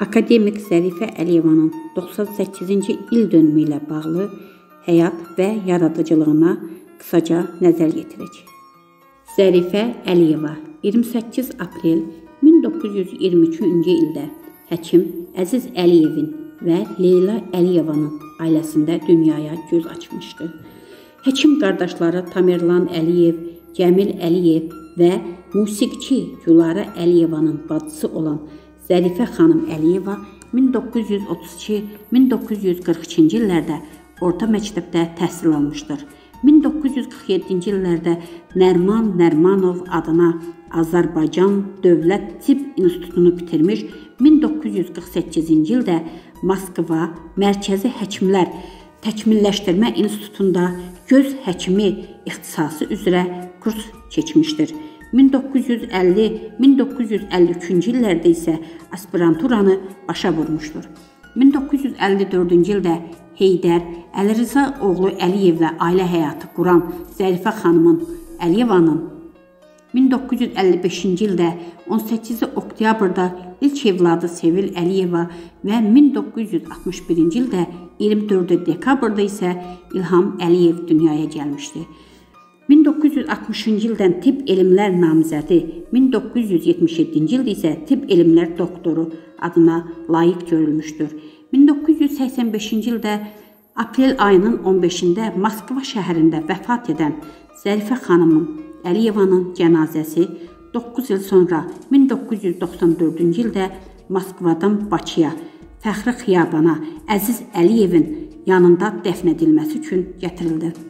Akademik Zərifə Əliyevanın 98-ci il dönümü ilə bağlı həyat və yaradıcılığına qısaca nəzər yetirək. Zərifə Əliyeva 28 aprel 1923-cü ildə həkim Əziz Əliyevin və Leyla Əliyevanın ailəsində dünyaya göz açmışdı. Həkim qardaşları Tamerlan Əliyev, Cəmil Əliyev və musiqiçi Gülarə Əliyevanın bacısı olan Zərifə xanım Əliyeva 1932-1942-ci illərdə orta məktəbdə təhsil almışdır. 1947-ci illərdə Nərman Nərmanov adına Azərbaycan Dövlət Tibb İnstitutunu bitirmiş, 1948-ci ildə Moskva Mərkəzi Həkimlər Təkmilləşdirmə İnstitutunda göz həkimi ixtisası üzrə kurs keçmişdir. 1950-1953-cü illərdə isə aspiranturanı başa vurmuşdur. 1954-cü ildə Heydər Əlirza oğlu Əliyevlə ailə həyatı quran Zərifə xanımın Əliyevanın 1955-ci ildə 18 oktyabrda ilk evladı Sevil Əliyeva və 1961-ci ildə 24 dekabrda isə İlham Əliyev dünyaya gəlmişdi. 1960-cı ildən tibb elmlər namizədi, 1977-ci ildə isə tibb elmlər doktoru adına layiq görülmüşdür. 1985-ci ildə aprel ayının 15-də Moskva şəhərində vəfat edən Zərifə xanımın Əliyevanın cənazəsi 9 il sonra 1994-cü ildə Moskvadan Bakıya, Fəxri xiyabana Əziz Əliyevin yanında dəfn edilməsi üçün gətirildi.